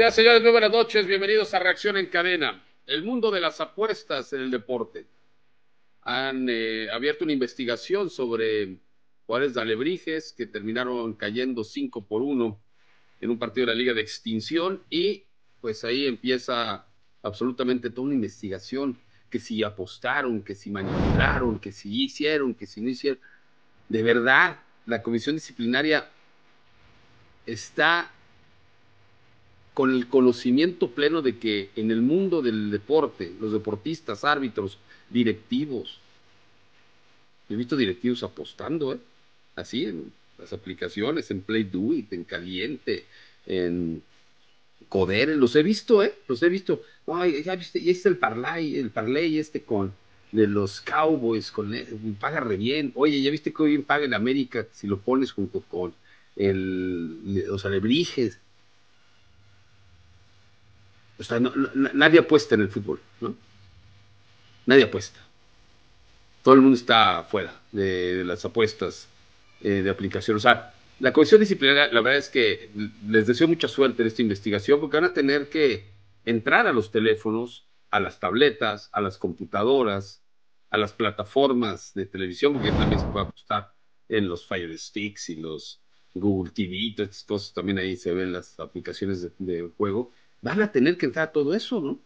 Señoras señores, muy buenas noches. Bienvenidos a Reacción en Cadena. El mundo de las apuestas en el deporte. Han eh, abierto una investigación sobre jugadores de que terminaron cayendo 5 por 1 en un partido de la Liga de Extinción y pues ahí empieza absolutamente toda una investigación que si apostaron, que si manipularon, que si hicieron, que si no hicieron. De verdad, la comisión disciplinaria está con el conocimiento pleno de que en el mundo del deporte, los deportistas, árbitros, directivos, he visto directivos apostando, ¿eh? así en las aplicaciones, en Play Do en Caliente, en Codere, los he visto, ¿eh? Los he visto. Ay, ya viste, y este el parlay, el parlay este con de los Cowboys, con paga re bien. Oye, ya viste que bien paga el América si lo pones junto con el, los alebrijes. O sea, nadie apuesta en el fútbol, ¿no? Nadie apuesta. Todo el mundo está fuera de, las apuestas eh, de aplicación. O sea, la comisión disciplinaria, la verdad es que les deseo mucha suerte en esta investigación porque van a tener que entrar a los teléfonos, a las tabletas, a las computadoras, a las plataformas de televisión, porque también se puede apostar en los Fire Sticks y los Google TV, todas estas cosas también ahí se ven las aplicaciones de, de juego van a tener que entrar a todo eso, ¿no?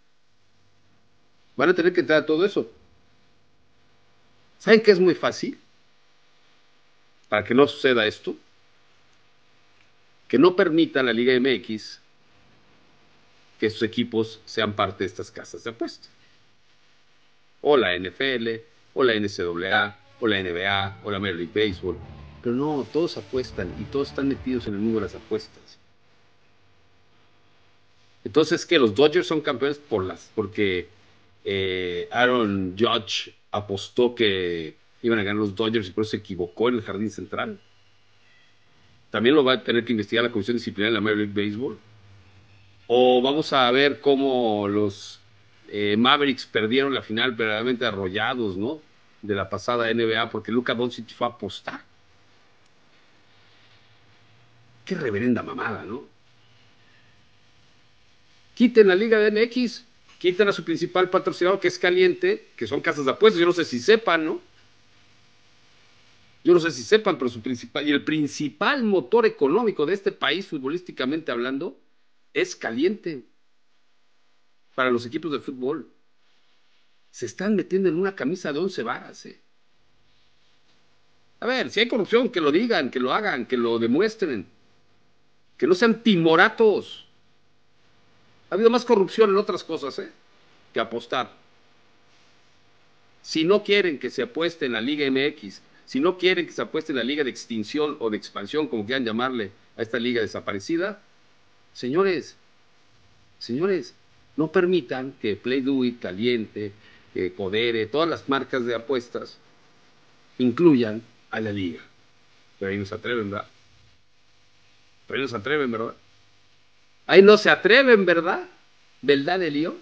Van a tener que entrar a todo eso. ¿Saben qué es muy fácil? Para que no suceda esto. Que no permita la Liga MX que sus equipos sean parte de estas casas de apuestas. O la NFL, o la NCAA, o la NBA, o la Major League Baseball. Pero no, todos apuestan y todos están metidos en el mundo de las apuestas. Entonces, que los Dodgers son campeones por las, porque eh, Aaron Judge apostó que iban a ganar los Dodgers y por eso se equivocó en el jardín central. También lo va a tener que investigar la Comisión Disciplinaria de la Major League Baseball. O vamos a ver cómo los eh, Mavericks perdieron la final verdaderamente arrollados, ¿no? De la pasada NBA porque Luca Doncic fue a apostar. Qué reverenda mamada, ¿no? Quiten la Liga de NX, quiten a su principal patrocinador que es Caliente, que son casas de apuestas, yo no sé si sepan, ¿no? Yo no sé si sepan, pero su principal, y el principal motor económico de este país, futbolísticamente hablando, es Caliente para los equipos de fútbol. Se están metiendo en una camisa de once varas, ¿eh? A ver, si hay corrupción, que lo digan, que lo hagan, que lo demuestren. Que no sean timoratos. Ha habido más corrupción en otras cosas ¿eh? que apostar. Si no quieren que se apueste en la Liga MX, si no quieren que se apueste en la Liga de Extinción o de Expansión, como quieran llamarle a esta liga desaparecida, señores, señores, no permitan que Play Do It, Caliente, que Codere, todas las marcas de apuestas incluyan a la liga. Pero ahí no se atreven, ¿verdad? Pero ahí no se atreven, ¿verdad? Ahí no se atreven, ¿verdad? ¿Verdad, Elio?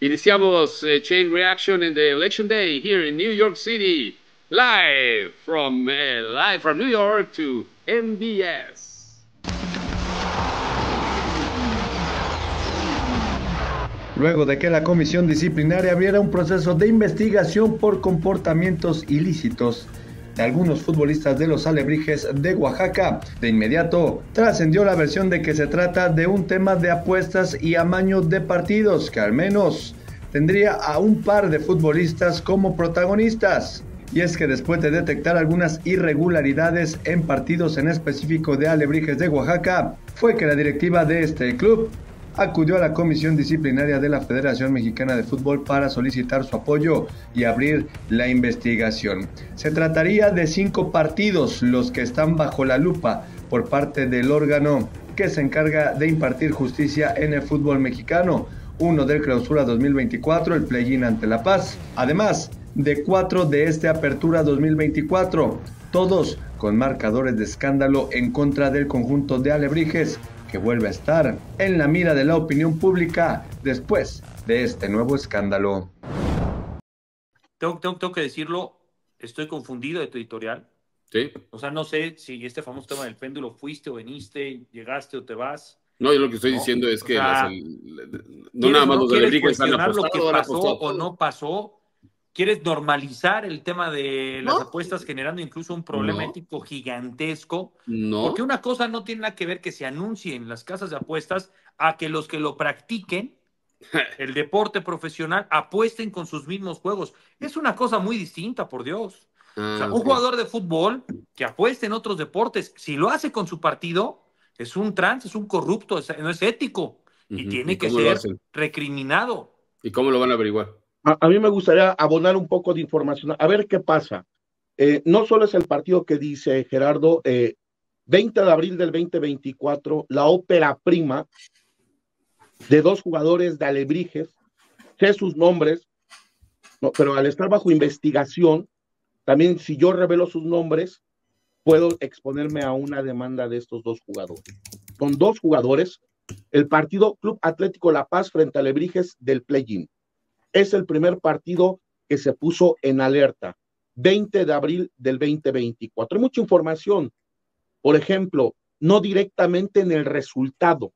Iniciamos uh, Chain Reaction in the Election Day here in New York City. Live from, uh, live from New York to MBS. Luego de que la comisión disciplinaria abriera un proceso de investigación por comportamientos ilícitos de algunos futbolistas de los Alebrijes de Oaxaca. De inmediato trascendió la versión de que se trata de un tema de apuestas y amaño de partidos que al menos tendría a un par de futbolistas como protagonistas. Y es que después de detectar algunas irregularidades en partidos en específico de Alebrijes de Oaxaca, fue que la directiva de este club acudió a la Comisión Disciplinaria de la Federación Mexicana de Fútbol para solicitar su apoyo y abrir la investigación. Se trataría de cinco partidos los que están bajo la lupa por parte del órgano que se encarga de impartir justicia en el fútbol mexicano, uno del clausura 2024, el play-in ante La Paz, además de cuatro de este apertura 2024, todos con marcadores de escándalo en contra del conjunto de Alebrijes, que vuelve a estar en la mira de la opinión pública después de este nuevo escándalo. Tengo, tengo, que decirlo, estoy confundido de tu editorial. Sí. O sea, no sé si este famoso tema del péndulo fuiste o veniste, llegaste o te vas. No, yo lo que estoy diciendo es que o sea, no nada más no los quieres alebrijes han cuestionar lo que pasó apostado o no pasó. Quieres normalizar el tema de las No. apuestas generando incluso un problema No. ético gigantesco. No. Porque una cosa no tiene nada que ver que se anuncien las casas de apuestas a que los que lo practiquen, el deporte profesional, apuesten con sus mismos juegos. Es una cosa muy distinta, por Dios. Ah, O sea, un jugador de fútbol que apueste en otros deportes, si lo hace con su partido, es un trans, es un corrupto, es- no es ético y tiene ¿Y que ser recriminado. ¿Y cómo lo van a averiguar? A, mí me gustaría abonar un poco de información, a ver qué pasa. Eh, no solo es el partido que dice Gerardo, eh, 20 de abril del 2024, la ópera prima de dos jugadores de Alebrijes, sé sus nombres, no, pero al estar bajo investigación, también si yo revelo sus nombres, puedo exponerme a una demanda de estos dos jugadores. Son dos jugadores, el partido Club Atlético La Paz frente a Alebrijes del play-in es el primer partido que se puso en alerta, 20 de abril del 2024. Hay mucha información, por ejemplo, no directamente en el resultado,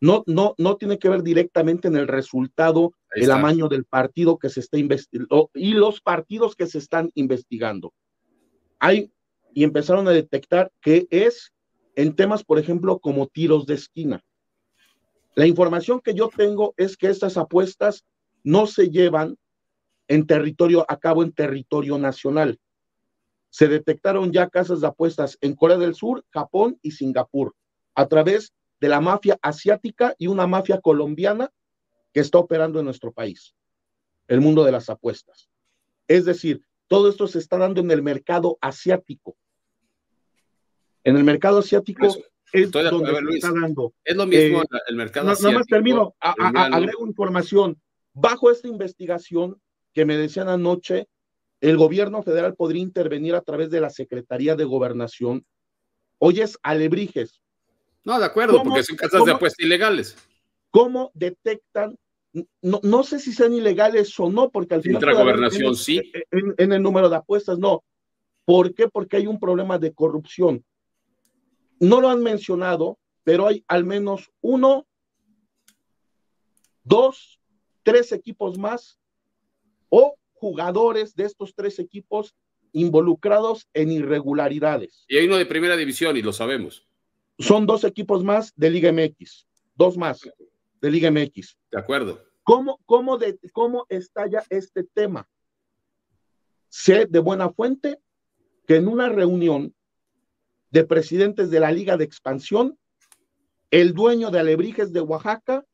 no, no, no tiene que ver directamente en el resultado, el amaño del partido que se está investigando y los partidos que se están investigando. Hay, y empezaron a detectar que es en temas, por ejemplo, como tiros de esquina. La información que yo tengo es que estas apuestas no se llevan en territorio, a cabo en territorio nacional. Se detectaron ya casas de apuestas en Corea del Sur, Japón y Singapur, a través de la mafia asiática y una mafia colombiana que está operando en nuestro país, el mundo de las apuestas. Es decir, todo esto se está dando en el mercado asiático. En el mercado asiático Eso. es Estoy de acuerdo, donde se Luis. está dando. Es lo mismo Eh, la- el mercado No- nada más termino, a- a- agrego información. Bajo esta investigación que me decían anoche, el gobierno federal podría intervenir a través de la Secretaría de Gobernación. Hoy es Alebrijes. No, de acuerdo, ¿Cómo- porque son casas de cómo- apuesta ilegales. ¿Cómo detectan? No, no sé si sean ilegales o no, porque al final. sí. En, en el número de apuestas, no. ¿Por qué? Porque hay un problema de corrupción. No lo han mencionado, pero hay al menos uno, dos, tres equipos más o jugadores de estos tres equipos involucrados en irregularidades. Y hay uno de primera división y lo sabemos. Son dos equipos más de Liga MX, dos más de Liga MX. De acuerdo. ¿Cómo, cómo, de, ¿Cómo estalla este tema? Sé de buena fuente que en una reunión de presidentes de la Liga de Expansión, el dueño de Alebrijes de Oaxaca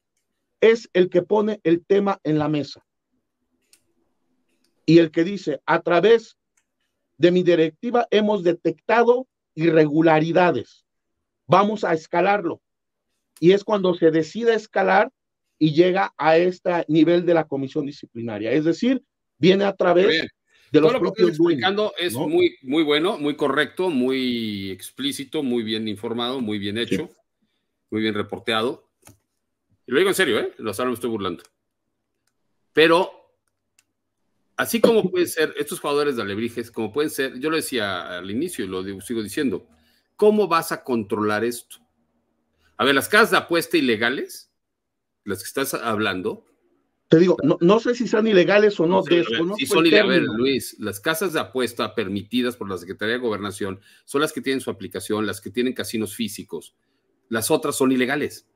es el que pone el tema en la mesa. Y el que dice, a través de mi directiva hemos detectado irregularidades. Vamos a escalarlo. Y es cuando se decide escalar y llega a este nivel de la comisión disciplinaria. Es decir, viene a través Bien. de los Todo lo que estás dueños. explicando es ¿no? muy, muy bueno, muy correcto, muy explícito, muy bien informado, muy bien hecho, muy bien reporteado. Y lo digo en serio, ¿eh? Lo no me estoy burlando. Pero, así como pueden ser estos jugadores de Alebrijes, como pueden ser, yo lo decía al inicio y lo digo- sigo diciendo, ¿cómo vas a controlar esto? A ver, las casas de apuesta ilegales, las que estás hablando, Te digo, no, no sé si sean ilegales o no, ver, son el ile- a ver. Luis, las casas de apuesta permitidas por la Secretaría de Gobernación son las que tienen su aplicación, las que tienen casinos físicos. Las otras son ilegales.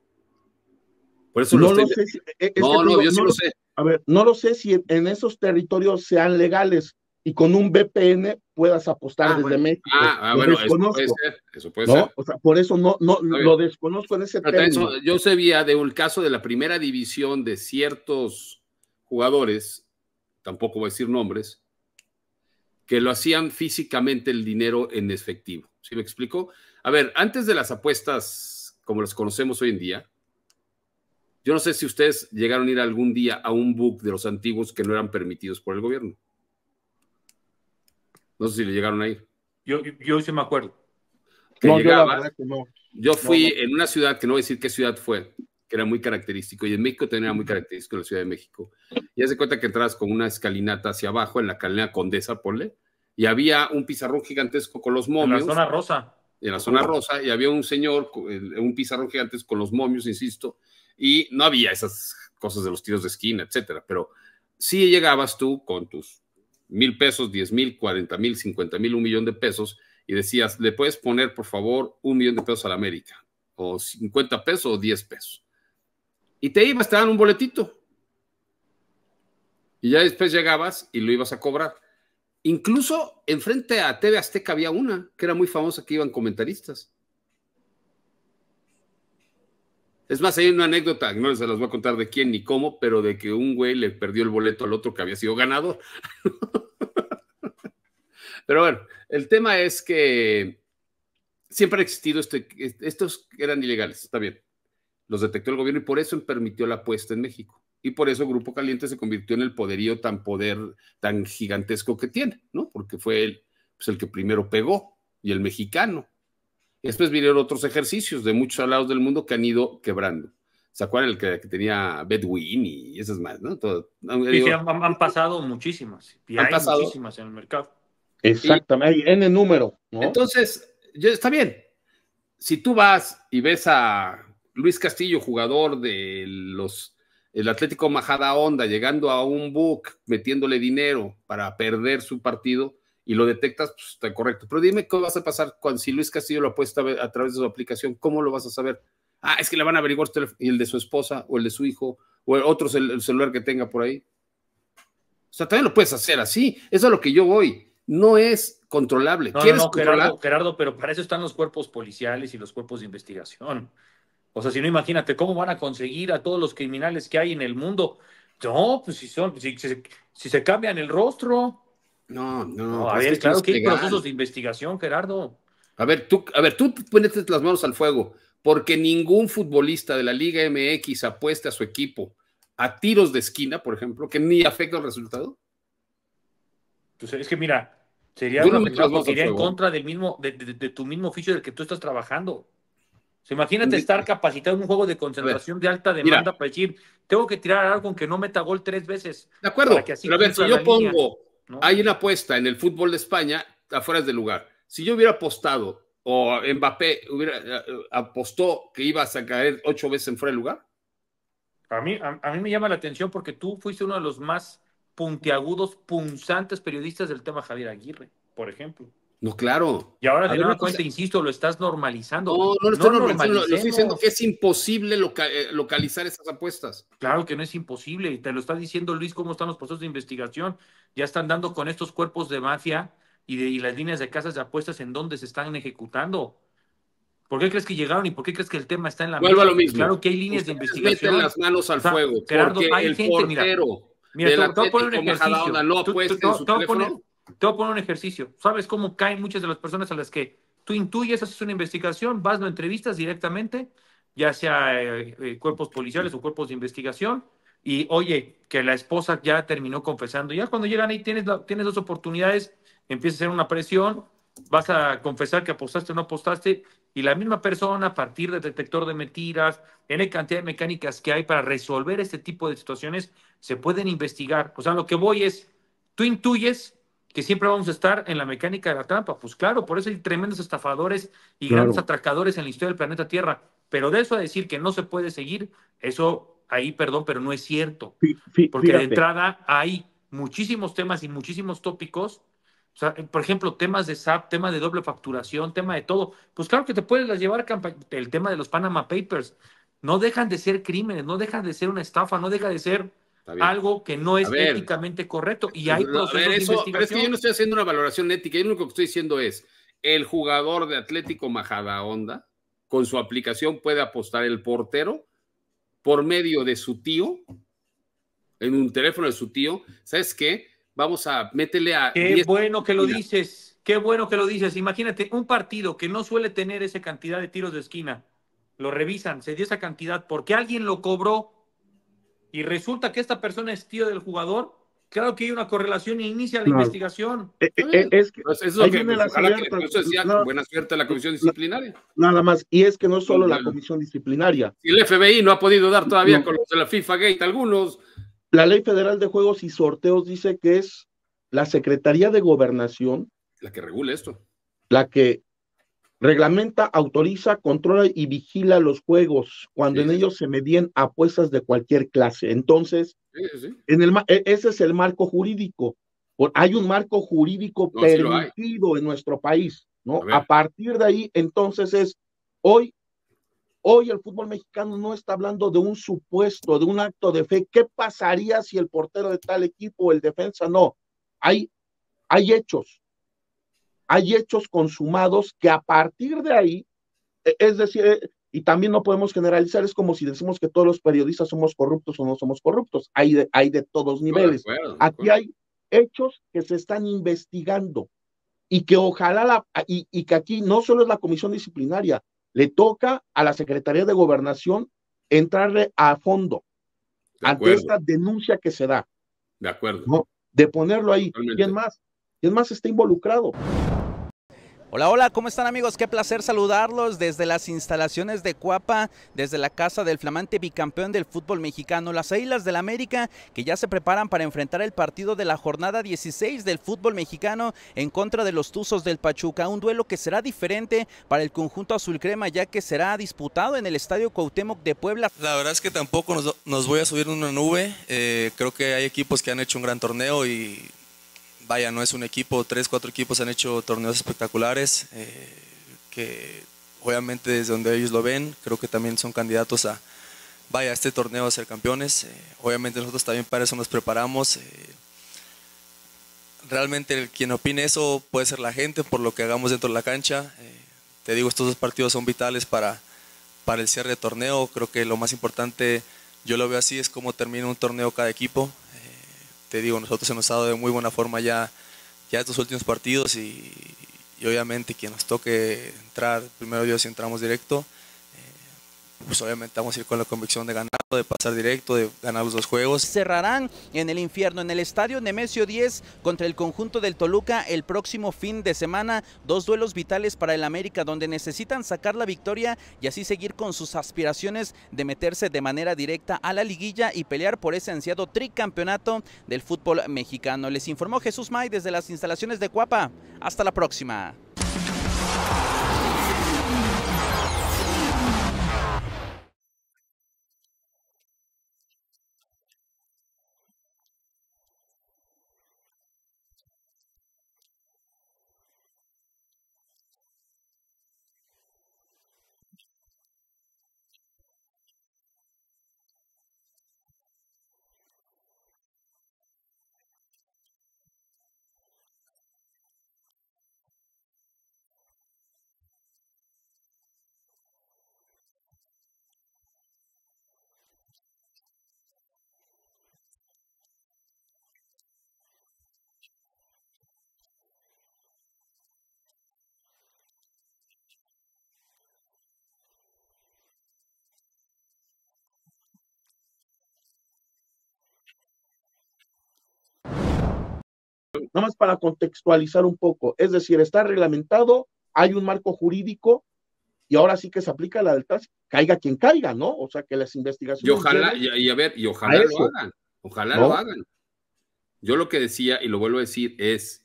Por eso No lo sé si, es que No, te no, digo, yo sí no lo lo- sé. A ver, no lo sé si en, en esos territorios sean legales y con un VPN puedas apostar Ah, desde bueno. México. Ah, ah, bueno, eso puede ser. Eso puede ¿no? ser. O sea, por eso no, no lo desconozco en ese término. so- yo sabía de un caso de la primera división de ciertos jugadores, tampoco voy a decir nombres, que lo hacían físicamente el dinero en efectivo. ¿Sí me explico? A ver, antes de las apuestas como las conocemos hoy en día, yo no sé si ustedes llegaron a ir algún día a un book de los antiguos que no eran permitidos por el gobierno. No sé si le llegaron a ir. Yo, yo sí me acuerdo. Que no, yo la llegabas, verdad que no. yo fui no. en una ciudad que no voy a decir qué ciudad fue, que era muy característico, y en México también era muy característico en la Ciudad de México. Y haz de cuenta que entras con una escalinata hacia abajo, en la calina Condesa, ponle, y había un pizarrón gigantesco con los En la momios. zona rosa. en la zona rosa, y había un señor, un pizarrón gigante con los momios, insisto, y no había esas cosas de los tiros de esquina, etcétera, pero sí llegabas tú con tus mil pesos, diez mil, cuarenta mil, cincuenta mil, un millón de pesos, y decías, le puedes poner, por favor, un millón de pesos a la América, o 50 pesos o 10 pesos. Y te ibas, te daban un boletito. Y ya después llegabas y lo ibas a cobrar. Incluso enfrente a TV Azteca había una que era muy famosa que iban comentaristas. Es más, hay una anécdota, no se las voy a contar de quién ni cómo, pero de que un güey le perdió el boleto al otro que había sido ganador. pero bueno, el tema es que siempre ha existido este, estos eran ilegales, está bien. Los detectó el gobierno y por eso permitió la apuesta en México. Y por eso Grupo Caliente se convirtió en el poderío tan poder, tan gigantesco que tiene, ¿no? Porque fue el, pues el que primero pegó y el mexicano. Y después vinieron otros ejercicios de muchos lados del mundo que han ido quebrando. ¿Se acuerdan el que, tenía Bedwin y esas más, no? han, pasado muchísimas. Y han hay pasado. muchísimas en el mercado. Exactamente, en el número. Entonces, está bien. Si tú vas y ves a Luis Castillo, jugador de los el Atlético Majada Onda, llegando a un book, metiéndole dinero para perder su partido y lo detectas, pues está correcto. Pero dime qué vas a pasar cuando si Luis Castillo lo apuesta a través de su aplicación, ¿cómo lo vas a saber? Ah, es que le van a averiguar el de su esposa o el de su hijo o el otro el celular que tenga por ahí. O sea, también lo puedes hacer así. Eso es a lo que yo voy no es controlable. No, no, Gerardo, Gerardo, pero para eso están los cuerpos policiales y los cuerpos de investigación. O sea, si no, imagínate cómo van a conseguir a todos los criminales que hay en el mundo. No, pues si son, si, se cambian el rostro. No, no, a ver, claro que hay procesos de investigación, Gerardo. A ver, tú, a ver, tú pones las manos al fuego, porque ningún futbolista de la Liga MX apueste a su equipo a tiros de esquina, por ejemplo, que ni afecta el resultado. Pues es que mira, Sería una que iría en contra del mismo, de, tu mismo oficio del que tú estás trabajando. imagínate estar capacitado en un juego de concentración de alta demanda para decir, tengo que tirar algo que no meta gol tres veces. De acuerdo, pero a ver, si yo pongo, hay una apuesta en el fútbol de España, afuera del lugar. Si yo hubiera apostado o Mbappé hubiera eh, apostó que ibas a caer ocho veces en fuera del lugar. A mí, a mí me llama la atención porque tú fuiste uno de los más puntiagudos, punzantes periodistas del tema Javier Aguirre, por ejemplo. No, claro. Y ahora de nueva cuenta, insisto, lo estás normalizando. No, no lo estoy normalizando, lo estoy diciendo que es imposible eh, localizar esas apuestas. Claro que no es imposible, y te lo está diciendo Luis cómo están los procesos de investigación. Ya están dando con estos cuerpos de mafia y, de, las líneas de casas de apuestas en donde se están ejecutando. ¿Por qué crees que llegaron y por qué crees que el tema está en la Vuelvo a lo mismo. Claro que hay líneas de investigación. Meten las manos al fuego. Gerardo, hay el gente, portero Mira, te, voy a poner un ejercicio. te, voy a poner un ejercicio. ¿Sabes cómo caen muchas de las personas a las que tú intuyes, haces una investigación, vas, lo entrevistas directamente, ya sea eh, eh, cuerpos policiales o cuerpos de investigación, y oye, que la esposa ya terminó confesando. Ya cuando llegan ahí tienes, tienes dos oportunidades, empieza a hacer una presión, vas a confesar que apostaste o no apostaste, y la misma persona, a partir del detector de mentiras, en cantidad de mecánicas que hay para resolver este tipo de situaciones, se pueden investigar. O sea, lo que voy es, tú intuyes que siempre vamos a estar en la mecánica de la trampa. Pues claro, por eso hay tremendos estafadores y grandes atracadores en la historia del planeta Tierra. Pero de eso a decir que no se puede seguir, eso ahí, perdón, pero no es cierto. Porque de entrada hay muchísimos temas y muchísimos tópicos o sea, por ejemplo, temas de SAP, tema de doble facturación, tema de todo. Pues claro que te puedes llevar el tema de los Panama Papers. No dejan de ser crímenes, no dejan de ser una estafa, no deja de ser algo que no es éticamente correcto. Y hay de investigación. Pero es que yo no estoy haciendo una valoración ética, yo lo único que estoy diciendo es, el jugador de Atlético Majada Onda, con su aplicación puede apostar el portero por medio de su tío, en un teléfono de su tío, ¿sabes qué? Vamos a métele a. Qué bueno que lo dices. Qué bueno que lo dices. Imagínate un partido que no suele tener esa cantidad de tiros de esquina. Lo revisan, se dio esa cantidad porque alguien lo cobró y resulta que esta persona es tío del jugador. Claro que hay una correlación y inicia la investigación. Eh, eh, eh, es que, pues eso que, buena suerte a la comisión disciplinaria. Nada más. Y es que no es solo la comisión disciplinaria. Si el FBI no ha podido dar todavía con los de la FIFA Gate algunos, la Ley Federal de Juegos y Sorteos dice que es la Secretaría de Gobernación. La que regula esto. La que reglamenta, autoriza, controla y vigila los juegos cuando en ellos se medían apuestas de cualquier clase. Entonces, En el, e, ese es el marco jurídico. Hay un marco jurídico permitido en nuestro país, ¿no? A, partir de ahí, entonces es, hoy, hoy el fútbol mexicano no está hablando de un supuesto, de un acto de fe. ¿Qué pasaría si el portero de tal equipo o el defensa no? Hay, hay hechos, hay hechos consumados que a partir de ahí, e, es decir, eh, y también no podemos generalizar, es como si decimos que todos los periodistas somos corruptos o no somos corruptos, hay de, hay de todos niveles. Aquí hay hechos que se están investigando y que ojalá, la, y, y que aquí no solo es la comisión disciplinaria, le toca a la Secretaría de Gobernación entrarle a fondo ante esta denuncia que se da. De acuerdo. De ponerlo ahí. ¿Quién más? ¿Quién más está involucrado? Hola, hola, ¿cómo están amigos? Qué placer saludarlos desde las instalaciones de Cuapa, desde la casa del flamante bicampeón del fútbol mexicano, las Islas del América, que ya se preparan para enfrentar el partido de la jornada 16 del fútbol mexicano en contra de los Tuzos del Pachuca, un duelo que será diferente para el conjunto azul crema ya que será disputado en el Estadio Cuauhtémoc de Puebla. La verdad es que tampoco nos, voy a subir una nube, eh, creo que hay equipos que han hecho un gran torneo y vaya, no es un equipo, tres, cuatro equipos han hecho torneos espectaculares, eh, que obviamente desde donde ellos lo ven, creo que también son candidatos a, vaya, este torneo a ser campeones. Eh, obviamente nosotros también para eso nos preparamos. Eh, realmente quien opine eso puede ser la gente por lo que hagamos dentro de la cancha. te digo, estos dos partidos son vitales para, para el cierre de torneo. Creo que lo más importante, yo lo veo así, es cómo termina un torneo cada equipo te digo, nosotros hemos estado de muy buena forma ya, ya estos últimos partidos y, obviamente quien nos toque entrar, primero Dios si entramos directo, pues obviamente vamos a ir con la convicción de ganar, de pasar directo, de ganar los dos juegos. Cerrarán en el infierno, en el estadio Nemesio 10 contra el conjunto del Toluca el próximo fin de semana. Dos duelos vitales para el América donde necesitan sacar la victoria y así seguir con sus aspiraciones de meterse de manera directa a la liguilla y pelear por ese ansiado tricampeonato del fútbol mexicano. Les informó Jesús May desde las instalaciones de Cuapa. Hasta la próxima. Nada más para contextualizar un poco, es decir, está reglamentado, hay un marco jurídico y ahora sí que se aplica la del caiga quien caiga, ¿no? O sea, que las investigaciones. Y ojalá, y, a ver, y ojalá lo hagan, ojalá lo hagan. Yo lo que decía, y lo vuelvo a decir, es,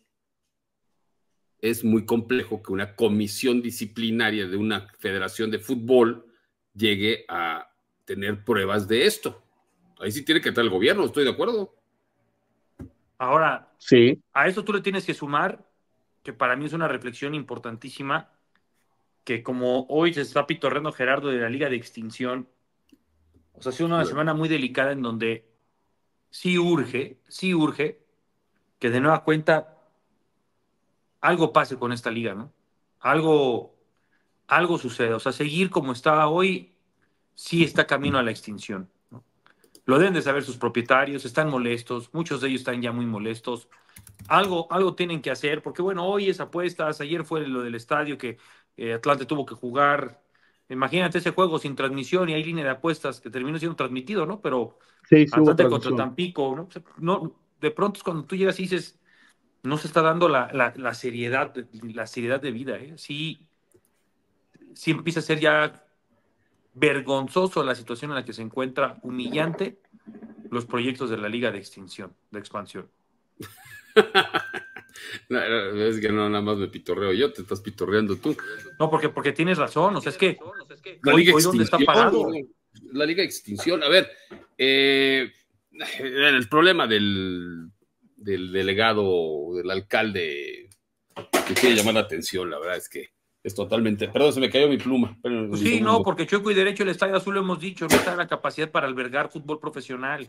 es muy complejo que una comisión disciplinaria de una federación de fútbol llegue a tener pruebas de esto. Ahí sí tiene que estar el gobierno, estoy de acuerdo. Ahora, sí. a esto tú le tienes que sumar, que para mí es una reflexión importantísima, que como hoy se está pitorreando Gerardo de la Liga de Extinción, o sea, ha sido una semana muy delicada en donde sí urge, sí urge que de nueva cuenta algo pase con esta liga, ¿no? Algo, algo sucede. O sea, seguir como está hoy sí está camino a la extinción. Lo deben de saber sus propietarios, están molestos, muchos de ellos están ya muy molestos. Algo, algo tienen que hacer, porque bueno, hoy es apuestas, ayer fue lo del estadio que eh, Atlante tuvo que jugar. Imagínate ese juego sin transmisión y hay línea de apuestas que terminó siendo transmitido, ¿no? Pero Atlante contra Tampico, ¿no? ¿no? De pronto es cuando tú llegas y dices, no se está dando la, la, seriedad, la seriedad de vida, ¿eh? Sí, sí empieza a ser ya vergonzoso la situación en la que se encuentra, humillante los proyectos de la Liga de Extinción, de Expansión. es que no, nada más me pitorreo yo, te estás pitorreando tú. No, porque, porque tienes razón, o sea, es que la Liga hoy, está parado? La Liga de Extinción, a ver, eh, el problema del, del delegado, del alcalde, que quiere llamar la atención, la verdad es que es totalmente. Perdón, se me cayó mi pluma. Pues sí, no, porque Chueco y Derecho el Estadio Azul lo hemos dicho, no está la capacidad para albergar fútbol profesional.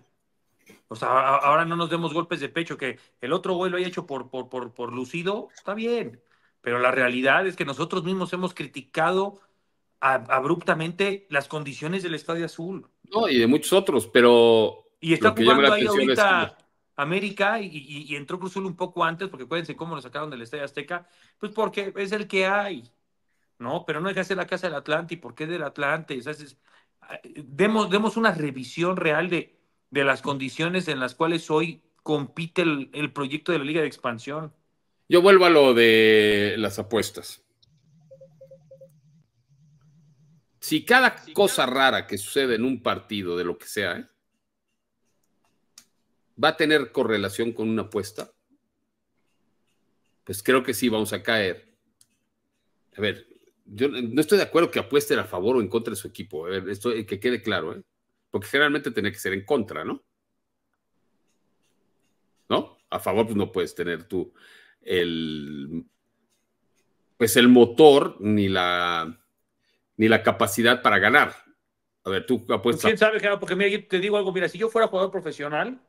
O sea, ahora no nos demos golpes de pecho, que el otro güey lo haya hecho por, por, por, por lucido, está bien. Pero la realidad es que nosotros mismos hemos criticado abruptamente las condiciones del Estadio Azul. No, y de muchos otros, pero. Y está jugando ahí ahorita América y, y, entró Cruzul un poco antes, porque acuérdense cómo lo sacaron del Estadio Azteca, pues porque es el que hay. ¿No? Pero no dejaste la casa del Atlante, ¿y por qué del Atlante? demos, demos una revisión real de, de las condiciones en las cuales hoy compite el, proyecto de la Liga de Expansión. Yo vuelvo a lo de las apuestas. Si cada cosa rara que sucede en un partido, de lo que sea, ¿eh? va a tener correlación con una apuesta, pues creo que sí vamos a caer. A ver, yo no estoy de acuerdo que apuesten a favor o en contra de su equipo. Ver, esto que quede claro, ¿eh? Porque generalmente tiene que ser en contra, ¿no? ¿No? A favor, pues no puedes tener tú el. Pues el motor ni la ni la capacidad para ganar. A ver, tú apuestas. ¿Quién sabe? Porque mira, te digo algo, mira, si yo fuera jugador profesional,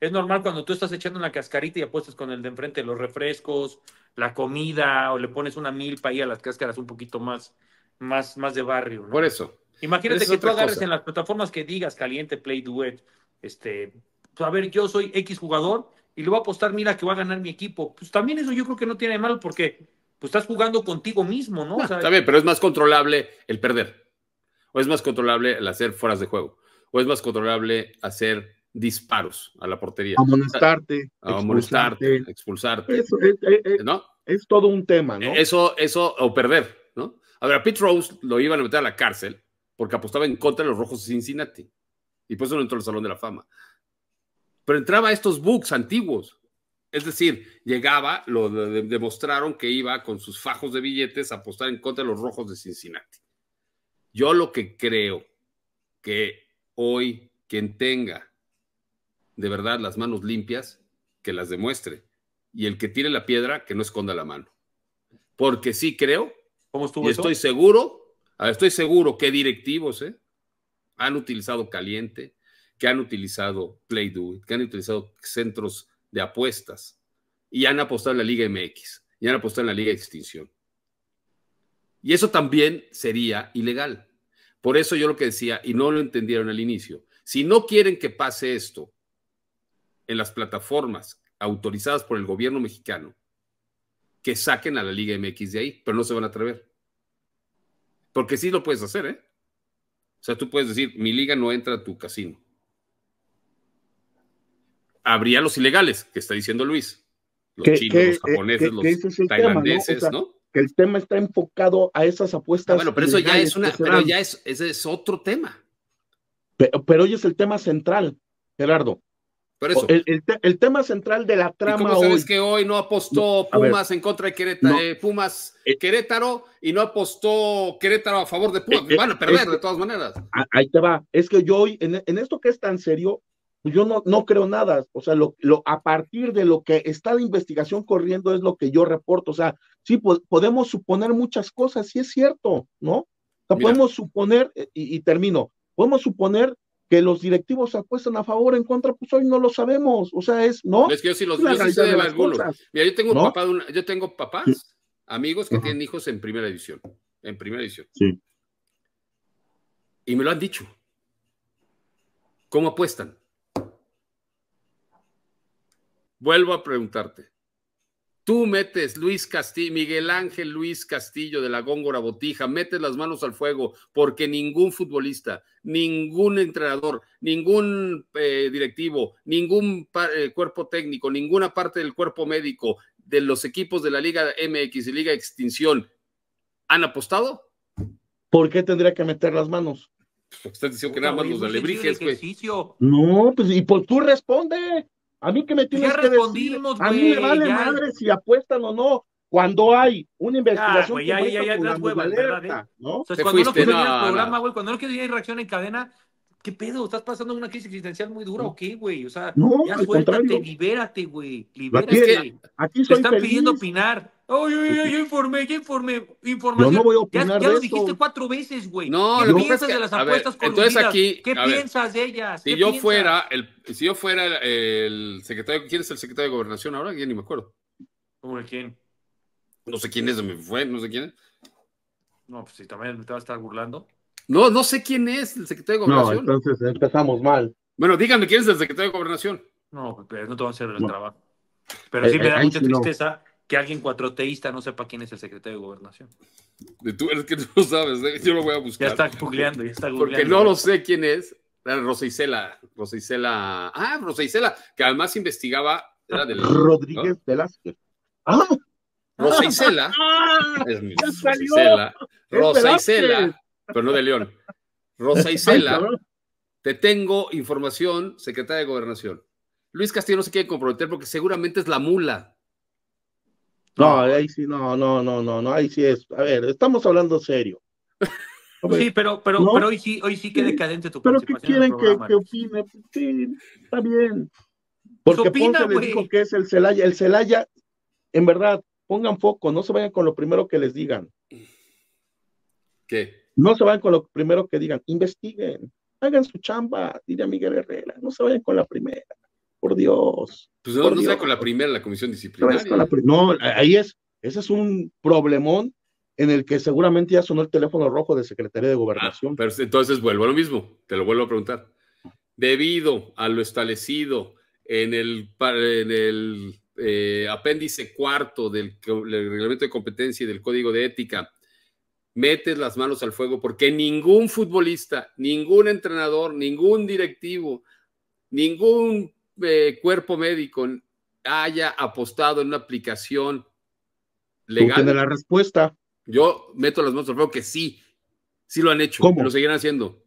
es normal cuando tú estás echando una cascarita y apuestas con el de enfrente los refrescos, la comida, o le pones una milpa ahí a las cáscaras un poquito más, más, más de barrio. Por eso. Imagínate que tú agarres en las plataformas que digas caliente, play, duet, este, pues, a ver, yo soy X jugador y le voy a apostar, mira que va a ganar mi equipo. Pues también eso yo creo que no tiene mal porque pues estás jugando contigo mismo, ¿no? está bien, pero es más controlable el perder. O es más controlable el hacer fueras de juego. O es más controlable hacer disparos a la portería. Amonestarte. Amonestarte, expulsarte. Eso, es, ¿no? es todo un tema, ¿no? Eso, eso, o perder, ¿no? A ver, a Pete Rose lo iban a meter a la cárcel porque apostaba en contra de los rojos de Cincinnati. Y por eso no entró al Salón de la Fama. Pero entraba a estos books antiguos. Es decir, llegaba, lo demostraron que iba con sus fajos de billetes a apostar en contra de los rojos de Cincinnati. Yo lo que creo que hoy quien tenga de verdad las manos limpias, que las demuestre. Y el que tire la piedra, que no esconda la mano. Porque sí creo, ¿Cómo estuvo y estoy seguro, estoy seguro que directivos ¿eh? han utilizado caliente, que han utilizado Play Do, que han utilizado centros de apuestas y han apostado en la Liga MX y han apostado en la Liga de Extinción. Y eso también sería ilegal. Por eso yo lo que decía, y no lo entendieron al inicio, si no quieren que pase esto en las plataformas autorizadas por el gobierno mexicano que saquen a la Liga MX de ahí, pero no se van a atrever. Porque sí lo puedes hacer, ¿eh? O sea, tú puedes decir, mi liga no entra a tu casino. Habría los ilegales, que está diciendo Luis. Los chinos, los eh, japoneses, los tailandeses, ¿no? Que el tema está enfocado a esas apuestas. Ah, bueno, pero eso ya es una, pero ya es, ese es otro tema. Pero, pero hoy es el tema central, Gerardo. El, tema central de la trama. ¿Y cómo sabes que hoy no apostó Pumas en contra de Querétaro, eh, Pumas eh, Querétaro y no apostó Querétaro a favor de Pumas? Eh, Van a perder de todas maneras. Ahí te va. Es que yo hoy, en, esto que es tan serio, yo no, no creo nada. O sea, lo, lo, a partir de lo que está la investigación corriendo es lo que yo reporto. O sea, sí, podemos suponer muchas cosas, sí es cierto, ¿no? O sea, podemos suponer, y, y termino, podemos suponer que los directivos apuestan a favor o en contra, pues hoy no lo sabemos. O sea, es, ¿no? Es que yo sí los yo sé de algunos. Mira, yo tengo, papá yo tengo papás, amigos que tienen hijos en primera edición. En primera edición. Sí. Y me lo han dicho. ¿Cómo apuestan? Vuelvo a preguntarte. Tú metes Luis Castillo, Miguel Ángel Luis Castillo de la Góngora Botija, metes las manos al fuego porque ningún futbolista, ningún entrenador, ningún eh, directivo, ningún eh, cuerpo técnico, ninguna parte del cuerpo médico de los equipos de la Liga MX y Liga Extinción han apostado. ¿Por qué tendría que meter las manos? Porque estás diciendo que nada más los alebrijes, güey. No, pues y pues tú responde. A mí que me tienes Ya que decir, respondimos, a mí me vale ya. madre si apuestan o no. Cuando hay una investigación güey, ya, como ya, ya, hueva, la ¿verdad, alerta, eh? ¿no? Cuando fuiste, ir no, al programa, no. güey, cuando uno quiere ir a reacción en cadena, ¿qué pedo? ¿Estás pasando una crisis existencial muy dura o qué, güey? O sea, No, ya al suéltate, contrario. libérate, güey. Aquí, Libérate. aquí Te soy están feliz. pidiendo opinar. Ay, ay, ay, yo informé, yo informé. Información. Yo no voy a ya opinar ya de lo dijiste cuatro veces, güey. No, ¿Qué piensas que- de las a ver, apuestas entonces aquí, ¿Qué ver, piensas de ellas? Si ¿Qué yo piensas? fuera el, si yo fuera el, el secretario, ¿quién es el secretario de gobernación ahora? Ya ni me acuerdo. ¿Cómo de quién? No sé quién es, me fue, no sé quién es. No, pues si también me te vas a estar burlando. No, no sé quién es el secretario de No, gobernación. entonces empezamos mal. Bueno, díganme quién es el secretario de gobernación. No, pero no te van a hacer el No. trabajo. Pero Eh, sí me eh, da ahí mucha no. tristeza que alguien cuatroteísta no sepa quién es el secretario de gobernación. De Tú eres que tú lo sabes, ¿eh? yo lo voy a Ya buscar. está googleando, ya está Porque googleando. no lo sé quién es. Era Rosa Isela. Rosa Isela. Ah, Rosa Isela, que además investigaba. Era del. Rodríguez Velázquez. Ah, ¿no? Rosa Isela. ah, Es mi ya Rosa. Isela. Rosa. Isela. Pero no de León. Rosa Isela. Te tengo información, secretaria de Gobernación. Luis Castillo no se quiere comprometer porque seguramente es la mula. No, ahí sí, no, no, no, no, no, ahí sí es. A ver, estamos hablando serio. Sí, pero, pero, No. pero hoy sí, hoy sí que decadente tu ¿Pero qué participación en el quieren que, que opine? Pues sí, está bien. Porque opina, Ponce les güey. dijo que es el Celaya. El Celaya, en verdad, pongan foco, no se vayan con lo primero que les digan. ¿Qué? No se vayan con lo primero que digan. Investiguen, hagan su chamba, diría Miguel Herrera. No se vayan con la primera. Por Dios. Pues no, Por no sea Dios. con la primera, la comisión disciplinaria. la no, ahí es. Ese es un problemón en el que seguramente ya sonó el teléfono rojo de Secretaría de Ah, Gobernación. pero entonces vuelvo a lo mismo, te lo vuelvo a preguntar. Debido a lo establecido en el, en el eh, apéndice cuarto del reglamento de competencia y del código de ética, metes las manos al fuego porque ningún futbolista, ningún entrenador, ningún directivo, ningún eh, cuerpo médico haya apostado en una aplicación Tú legal. la respuesta. Yo meto las manos al fuego que sí, sí lo han hecho, ¿Cómo? lo seguirán haciendo.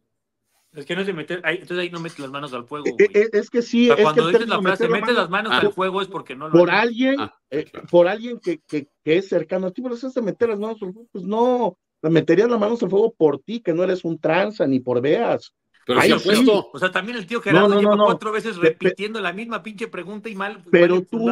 Es que no se mete, ahí- entonces ahí no metes las manos al fuego. Eh, güey. eh, Es que sí, O sea, es que cuando el dices la frase, metes mano las manos Ah. al fuego es porque no lo por alguien, Ah, eh, por alguien que, que, que es cercano a ti, pero eso es de meter las manos al fuego. Pues no, meterías las manos al fuego por ti, que no eres un tranza ni por veas. Pero sí. apuesto. O sea, también el tío Gerardo No, no, lleva no, no. cuatro veces Pe- pe- repitiendo la misma pinche pregunta y mal. Pero mal tú.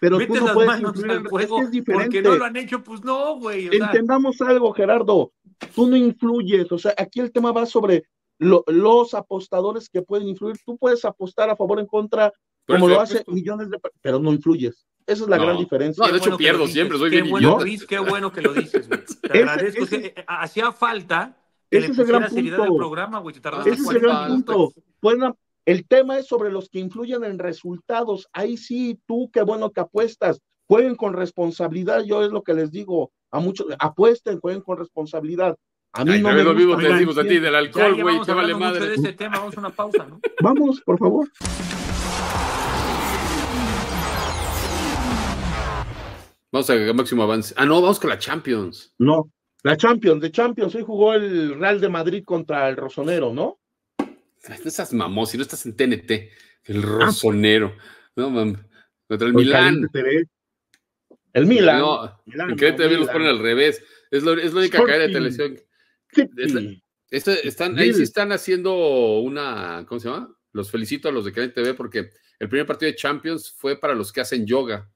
Pero tú Metes no las puedes manos influir al fuego es que es diferente. porque no lo han hecho, pues no, güey. Sea, Entendamos algo, Gerardo. Tú no influyes. O sea, aquí el tema va sobre lo- los apostadores que pueden influir. Tú puedes apostar a favor o en contra, como lo apuesto. hacen millones de per- pero no influyes. Esa es la No. gran diferencia. No, de hecho bueno pierdo siempre, soy qué bien bueno, idiota. Luis, qué bueno que lo dices, güey. Te Ese- agradezco. ese- eh, hacía falta que Ese le es el gran punto. al programa, güey. Te Ese es el 40 gran punto. Bueno, el tema es sobre los que influyen en resultados. Ahí sí, tú, qué bueno que apuestas. Jueguen con responsabilidad. Yo es lo que les digo a muchos. Apuesten, jueguen con responsabilidad. A mí Ay, no no me lo gusta mismo te decimos a ti del alcohol, güey, te vale madre. de ese tema, vamos a una pausa, ¿no? Vamos, por favor. Vamos a máximo avance. Ah, no, vamos con la Champions. No. La Champions, de Champions, hoy jugó el Real de Madrid contra el Rosonero, ¿no? No estás mamón, si no estás en TNT. El rosonero. No, mam. Contra el Milán. El Milan. No, Milán, en no, los ponen al revés. Es, lo- es la única Sporting. cadena de televisión. Están, ahí sí están haciendo una, ¿cómo se llama? Los felicito a los de Cadena TV porque el primer partido de Champions fue para los que hacen yoga.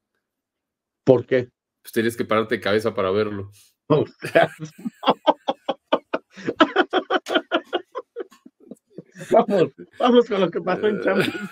¿Por qué? Pues tenías que pararte de cabeza para verlo. O sea, vamos, vamos con lo que pasó en Champions.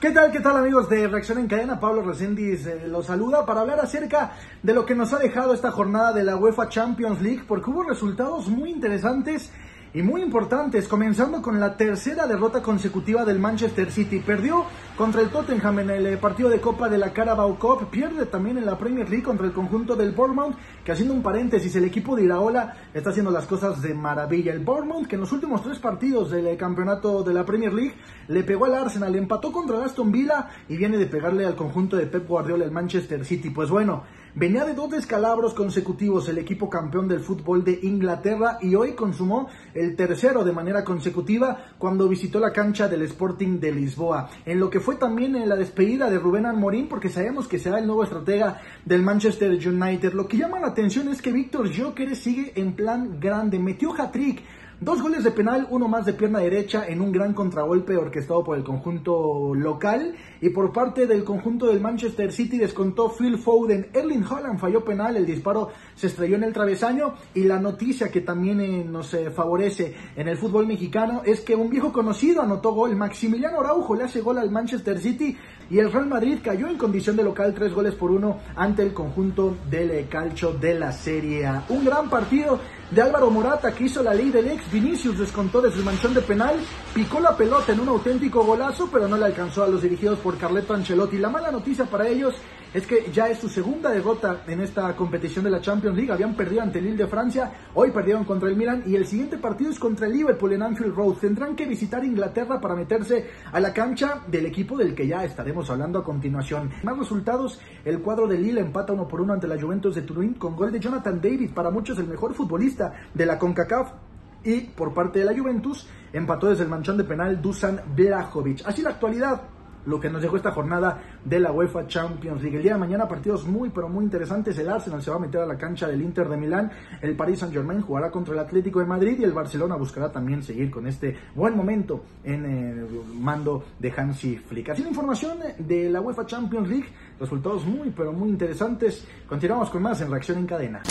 ¿Qué tal, qué tal amigos de Reacción en Cadena? Pablo Reséndiz eh, los saluda para hablar acerca de lo que nos ha dejado esta jornada de la UEFA Champions League, porque hubo resultados muy interesantes y muy importantes, comenzando con la tercera derrota consecutiva del Manchester City. Perdió contra el Tottenham en el eh, partido de Copa de la Carabao Cup, pierde también en la Premier League contra el conjunto del Bournemouth, que haciendo un paréntesis, el equipo de Iraola está haciendo las cosas de maravilla. El Bournemouth, que en los últimos tres partidos del eh, campeonato de la Premier League, le pegó al Arsenal, empató contra el Aston Villa y viene de pegarle al conjunto de Pep Guardiola, el Manchester City. Pues bueno, Venía de dos descalabros consecutivos el equipo campeón del fútbol de Inglaterra y hoy consumó el tercero de manera consecutiva cuando visitó la cancha del Sporting de Lisboa. En lo que fue también en la despedida de Rubén Almorín, porque sabemos que será el nuevo estratega del Manchester United. Lo que llama la atención es que Víctor Joker sigue en plan grande. Metió hat-trick Dos goles de penal, uno más de pierna derecha en un gran contragolpe orquestado por el conjunto local. Y por parte del conjunto del Manchester City descontó Phil Foden. Erling Holland falló penal, el disparo se estrelló en el travesaño. Y la noticia que también eh, nos eh, favorece en el fútbol mexicano es que un viejo conocido anotó gol. Maximiliano Araujo le hace gol al Manchester City. Y el Real Madrid cayó en condición de local tres goles por uno ante el conjunto del calcio de la Serie A. Un gran partido de Álvaro Morata que hizo la ley del ex. Vinicius descontó de su manchón de penal, picó la pelota en un auténtico golazo, pero no le alcanzó a los dirigidos por Carleto Ancelotti. La mala noticia para ellos es que ya es su segunda derrota en esta competición de la Champions League. Habían perdido ante el Lille de Francia, hoy perdieron contra el Milan y el siguiente partido es contra el Liverpool en Anfield Road. Tendrán que visitar Inglaterra para meterse a la cancha del equipo del que ya estaremos hablando a continuación. Más resultados, el cuadro de Lille empata uno por uno ante la Juventus de Turín con gol de Jonathan David, para muchos el mejor futbolista de la CONCACAF y por parte de la Juventus empató desde el manchón de penal Dusan Blajovic. Así la actualidad lo que nos dejó esta jornada de la UEFA Champions League. El día de mañana partidos muy pero muy interesantes. El Arsenal se va a meter a la cancha del Inter de Milán, el Paris Saint Germain jugará contra el Atlético de Madrid y el Barcelona buscará también seguir con este buen momento en el mando de Hansi Flick. Así la información de la UEFA Champions League, resultados muy pero muy interesantes. Continuamos con más en Reacción en Cadena.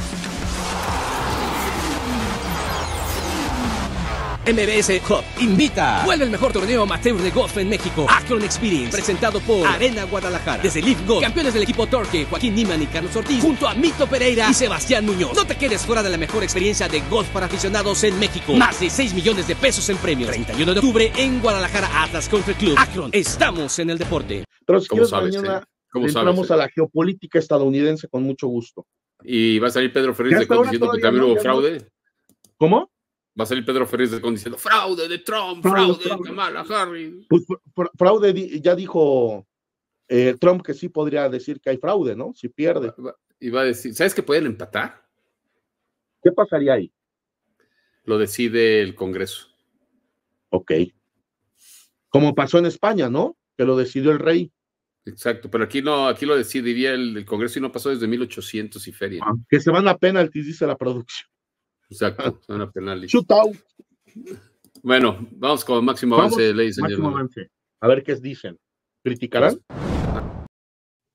MBS Hub invita. Vuelve el mejor torneo amateur de golf en México. Acron Experience, presentado por Arena Guadalajara. Desde Leaf Golf, campeones del equipo Torque, Joaquín Niman y Carlos Ortiz, junto a Mito Pereira y Sebastián Muñoz. No te quedes fuera de la mejor experiencia de golf para aficionados en México. Más de 6 millones de pesos en premios. 31 de octubre en Guadalajara Atlas Country Club. Acron, estamos en el deporte. Pero si quieres, mañana entramos a la geopolítica estadounidense con mucho gusto. ¿Y va a salir Pedro Fernández diciendo que también hubo fraude? ¿Cómo? Va a salir Pedro Fernández diciendo fraude de Trump, fraude, de Kamala Harris. Pues fraude ya dijo eh, Trump que sí podría decir que hay fraude, ¿no? Si pierde. Y va a decir, ¿sabes que pueden empatar? ¿Qué pasaría ahí? Lo decide el Congreso. Ok. Como pasó en España, ¿no? Que lo decidió el rey. Exacto, pero aquí no, aquí lo decidiría el, Congreso y no pasó desde 1800 y feria. Ah, que se van a penaltis, dice la producción. Exacto, son a penales. Shoot out. Bueno, vamos con máximo avance, ladies Máximo avance. A ver qué dicen. ¿Criticarán?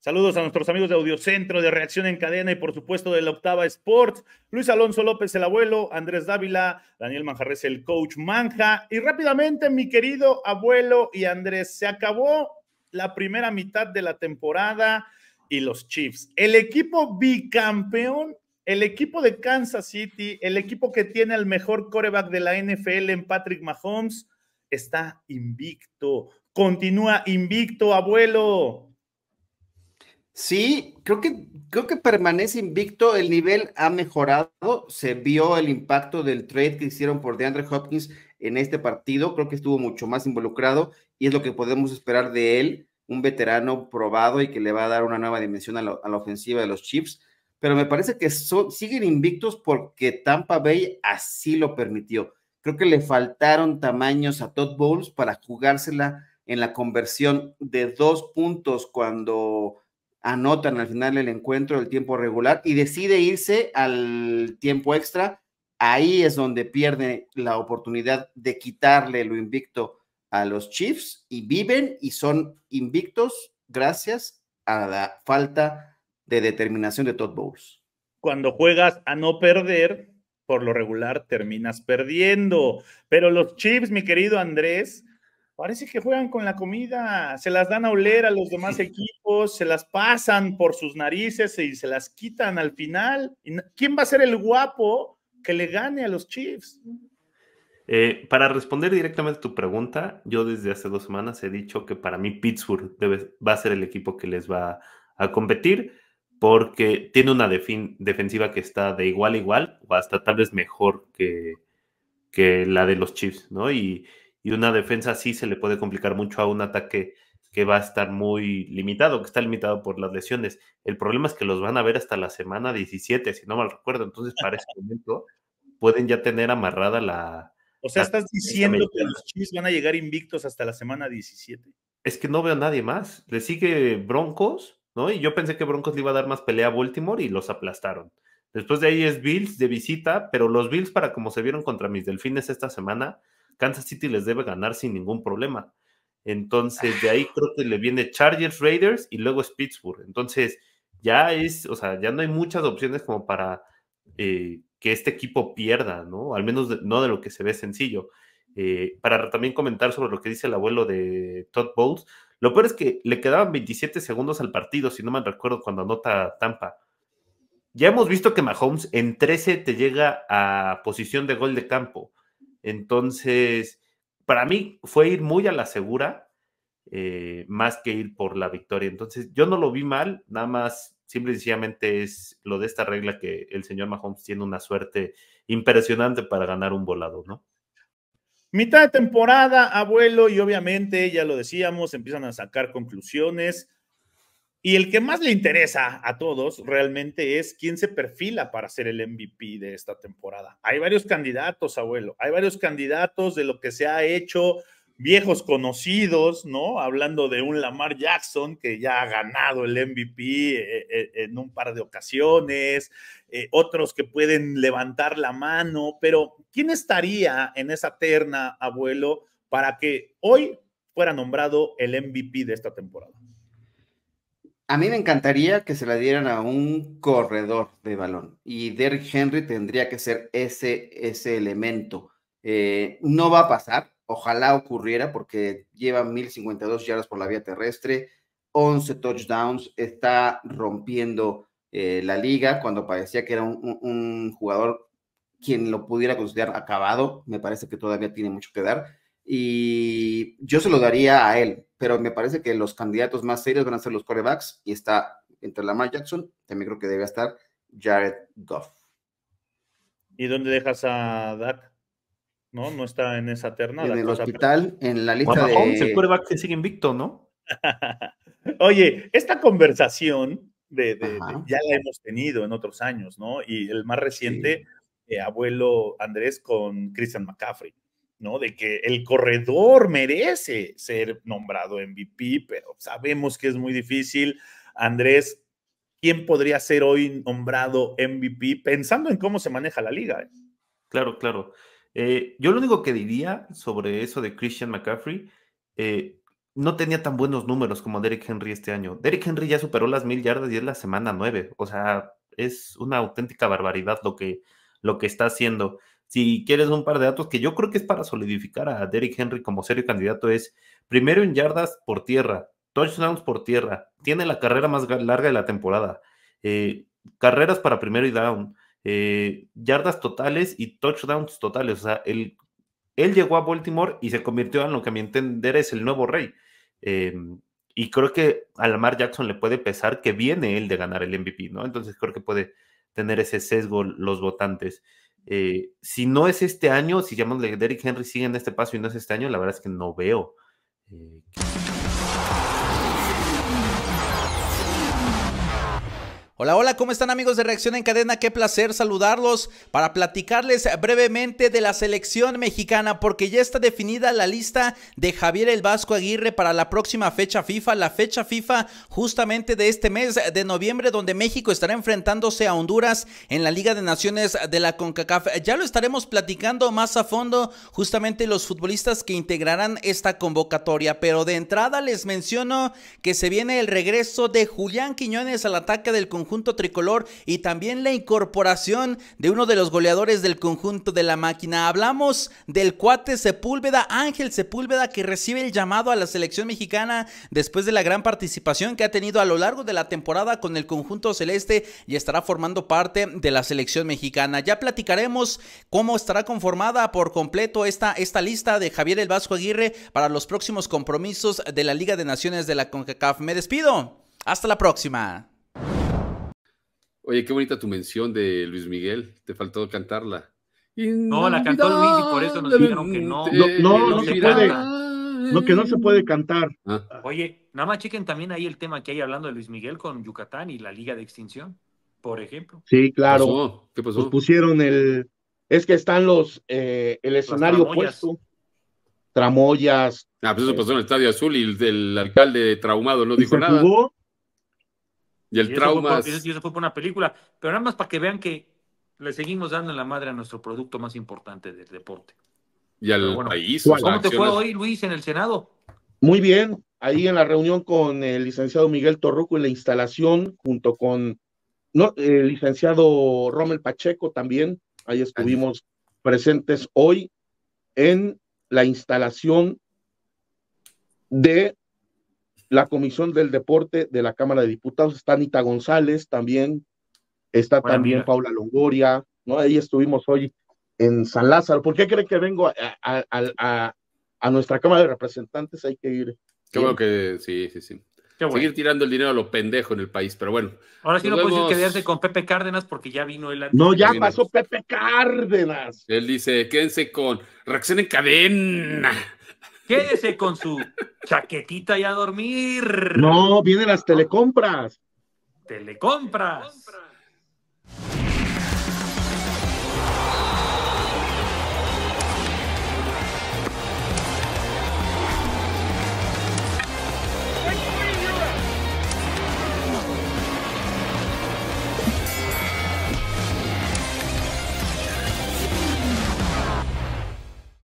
Saludos a nuestros amigos de Audiocentro, de Reacción en Cadena y por supuesto de la Octava Sports. Luis Alonso López, el abuelo, Andrés Dávila, Daniel Manjarres, el coach Manja. Y rápidamente, mi querido abuelo y Andrés, se acabó la primera mitad de la temporada y los Chiefs. El equipo bicampeón el equipo de Kansas City, el equipo que tiene al mejor coreback de la NFL en Patrick Mahomes, está invicto. Continúa invicto, abuelo. Sí, creo que, creo que permanece invicto. El nivel ha mejorado. Se vio el impacto del trade que hicieron por DeAndre Hopkins en este partido. Creo que estuvo mucho más involucrado y es lo que podemos esperar de él. Un veterano probado y que le va a dar una nueva dimensión a, a la ofensiva de los Chiefs pero me parece que siguen invictos porque Tampa Bay así lo permitió. Creo que le faltaron tamaños a Todd Bowles para jugársela en la conversión de dos puntos cuando anotan al final del encuentro del tiempo regular y decide irse al tiempo extra. Ahí es donde pierde la oportunidad de quitarle lo invicto a los Chiefs y viven y son invictos gracias a la falta de determinación de Todd Bowles. Cuando juegas a no perder, por lo regular terminas perdiendo. Pero los Chiefs, mi querido Andrés, parece que juegan con la comida, se las dan a oler a los demás equipos, se las pasan por sus narices y se las quitan al final. ¿Quién va a ser el guapo que le gane a los Chiefs? Eh, para responder directamente a tu pregunta, yo desde hace dos semanas he dicho que para mí Pittsburgh va a ser el equipo que les va a competir porque tiene una defensiva que está de igual a igual o hasta tal vez mejor que, que la de los Chiefs, ¿no? Y, una defensa así se le puede complicar mucho a un ataque que va a estar muy limitado, que está limitado por las lesiones. El problema es que los van a ver hasta la semana 17, si no mal recuerdo. Entonces, para ese momento, pueden ya tener amarrada la. O sea, la- estás diciendo que los Chiefs van a llegar invictos hasta la semana 17. Es que no veo a nadie más. Le sigue Broncos, ¿no? Y yo pensé que Broncos le iba a dar más pelea a Baltimore y los aplastaron. Después de ahí es Bills de visita, pero los Bills, para como se vieron contra mis delfines esta semana, Kansas City les debe ganar sin ningún problema. Entonces, de ahí creo que le viene Chargers, Raiders y luego es Pittsburgh. Entonces, ya es, o sea, ya no hay muchas opciones como para eh, que este equipo pierda, ¿no? Al menos no de lo que se ve sencillo. Eh, para también comentar sobre lo que dice el abuelo de Todd Bowles, lo peor es que le quedaban 27 segundos al partido, si no me recuerdo, cuando anota Tampa. Ya hemos visto que Mahomes en 13 te llega a posición de gol de campo. Entonces, para mí fue ir muy a la segura, eh, más que ir por la victoria. Entonces, yo no lo vi mal, nada más, simple y sencillamente es lo de esta regla que el señor Mahomes tiene una suerte impresionante para ganar un volado, ¿no? Mitad de temporada, abuelo, y obviamente, ya lo decíamos, empiezan a sacar conclusiones. Y el que más le interesa a todos realmente es quién se perfila para ser el MVP de esta temporada. Hay varios candidatos, abuelo, hay varios candidatos de lo que se ha hecho, viejos conocidos, ¿no? Hablando de un Lamar Jackson que ya ha ganado el MVP eh, eh, en un par de ocasiones, eh, otros que pueden levantar la mano, pero ¿quién estaría en esa terna, abuelo, para que hoy fuera nombrado el MVP de esta temporada? A mí me encantaría que se la dieran a un corredor de balón y Derrick Henry tendría que ser ese, ese elemento. No va a pasar, ojalá ocurriera porque lleva 1052 yardas por la vía terrestre, 11 touchdowns, está rompiendo eh, la liga cuando parecía que era un, jugador quien lo pudiera considerar acabado, me parece que todavía tiene mucho que dar y yo se lo daría a él, pero me parece que los candidatos más serios van a ser los corebacks y está entre Lamar Jackson, también creo que debe estar Jared Goff. ¿Y dónde dejas a Dak? ¿No? No está en esa terna. En el hospital, en la lista Juan Mahomes, el de... quarterback que sigue invicto, ¿no? Oye, esta conversación de, de- de- ya la hemos tenido en otros años, ¿no? Y el más reciente, eh, abuelo Andrés con Christian McCaffrey, ¿no? De que el corredor merece ser nombrado MVP, pero sabemos que es muy difícil. Andrés, ¿quién podría ser hoy nombrado MVP pensando en cómo se maneja la liga? eh? Claro, claro. Eh, yo lo único que diría sobre eso de Christian McCaffrey, eh, no tenía tan buenos números como Derrick Henry este año. Derrick Henry ya superó las mil yardas y es la semana nueve. O sea, es una auténtica barbaridad lo que, lo que está haciendo. Si quieres un par de datos que yo creo que es para solidificar a Derrick Henry como serio candidato, es primero en yardas por tierra, touchdowns por tierra, tiene la carrera más ga- larga de la temporada, eh, carreras para primero y down, eh, yardas totales y touchdowns totales. O sea, él, él llegó a Baltimore y se convirtió en lo que a mi entender es el nuevo rey. Eh, y creo que a Lamar Jackson le puede pesar que viene él de ganar el MVP, ¿no? Entonces creo que puede tener ese sesgo los votantes. Eh, si no es este año, si llamamos Derrick Henry sigue en este paso y no es este año, la verdad es que no veo. Hola, hola, ¿cómo están amigos de Reacción en Cadena? Qué placer saludarlos para platicarles brevemente de la selección mexicana porque ya está definida la lista de Javier el Vasco Aguirre para la próxima fecha FIFA, la fecha FIFA justamente de este mes de noviembre donde México estará enfrentándose a Honduras en la Liga de Naciones de la CONCACAF. Ya lo estaremos platicando más a fondo justamente los futbolistas que integrarán esta convocatoria, pero de entrada les menciono que se viene el regreso de Julián Quiñones al ataque del conjunto tricolor y también la incorporación de uno de los goleadores del conjunto de la máquina. Hablamos del cuate Sepúlveda, Ángel Sepúlveda, que recibe el llamado a la selección mexicana después de la gran participación que ha tenido a lo largo de la temporada con el conjunto celeste y estará formando parte de la selección mexicana. Ya platicaremos cómo estará conformada por completo esta, esta lista de Javier el Vasco Aguirre para los próximos compromisos de la Liga de Naciones de la CONCACAF. Me despido. Hasta la próxima. Oye, qué bonita tu mención de Luis Miguel. Te faltó cantarla. No, la cantó Luis y por eso nos dijeron que no. No, no, que no se puede. Lo que no se puede cantar. Ah. Oye, nada más chequen también ahí el tema que hay hablando de Luis Miguel con Yucatán y la Liga de Extinción, por ejemplo. Sí, claro. pasó? ¿Qué pasó? Pues pusieron el. Es que están los. eh, el escenario puesto. Tramoyas. Ah, pues eso pasó en el Estadio Azul y el, el alcalde traumado no y dijo se nada. jugó. Y el Y eso, fue trauma. por, y eso fue por una película, pero nada más para que vean que le seguimos dando en la madre a nuestro producto más importante del deporte. Y al bueno, país. ¿Cómo te fue hoy, Luis, en el Senado? Muy bien. Ahí en la reunión con el licenciado Miguel Torruco en la instalación, junto con no, el licenciado Rommel Pacheco también. Ahí estuvimos presentes hoy en la instalación de la Comisión del Deporte de la Cámara de Diputados. Está Anita González también, está Buena también amiga. Paula Longoria, ¿no? Ahí estuvimos hoy en San Lázaro. ¿Por qué creen que vengo a, a- a- a- a nuestra Cámara de Representantes? Hay que ir. Qué bueno que sí, sí, sí. Bueno. Seguir tirando el dinero a lo pendejo en el país, pero bueno. Ahora sí no puedes vemos. quedarse con Pepe Cárdenas porque ya vino el No, ya pasó Pepe Cárdenas. Él dice, quédense con reacción en cadena. Quédese con su chaquetita y a dormir. No, vienen las telecompras. Telecompras.